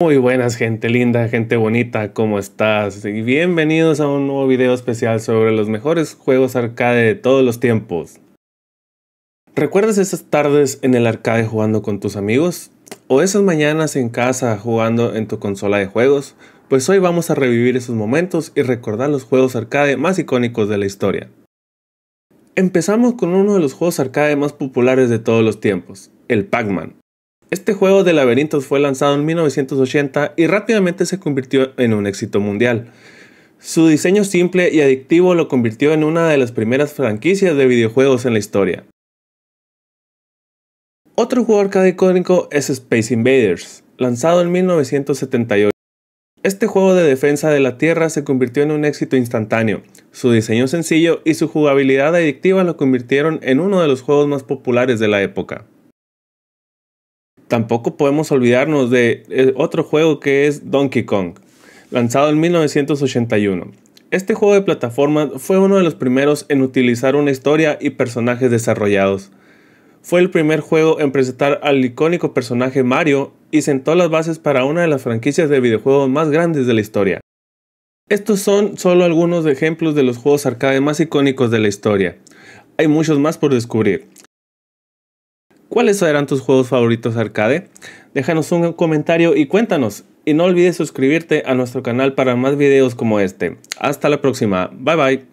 Muy buenas gente linda, gente bonita, ¿cómo estás? Y bienvenidos a un nuevo video especial sobre los mejores juegos arcade de todos los tiempos. ¿Recuerdas esas tardes en el arcade jugando con tus amigos? ¿O esas mañanas en casa jugando en tu consola de juegos? Pues hoy vamos a revivir esos momentos y recordar los juegos arcade más icónicos de la historia. Empezamos con uno de los juegos arcade más populares de todos los tiempos, el Pac-Man. Este juego de laberintos fue lanzado en 1980 y rápidamente se convirtió en un éxito mundial. Su diseño simple y adictivo lo convirtió en una de las primeras franquicias de videojuegos en la historia. Otro juego arcade icónico es Space Invaders, lanzado en 1978. Este juego de defensa de la Tierra se convirtió en un éxito instantáneo. Su diseño sencillo y su jugabilidad adictiva lo convirtieron en uno de los juegos más populares de la época tampoco podemos olvidarnos de eh, otro juego que es Donkey Kong, lanzado en 1981. Este juego de plataforma fue uno de los primeros en utilizar una historia y personajes desarrollados. Fue el primer juego en presentar al icónico personaje Mario y sentó las bases para una de las franquicias de videojuegos más grandes de la historia. Estos son solo algunos ejemplos de los juegos arcade más icónicos de la historia. Hay muchos más por descubrir. ¿Cuáles eran tus juegos favoritos arcade? Déjanos un comentario y cuéntanos. Y no olvides suscribirte a nuestro canal para más videos como este. Hasta la próxima. Bye bye.